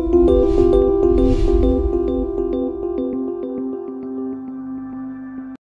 うん。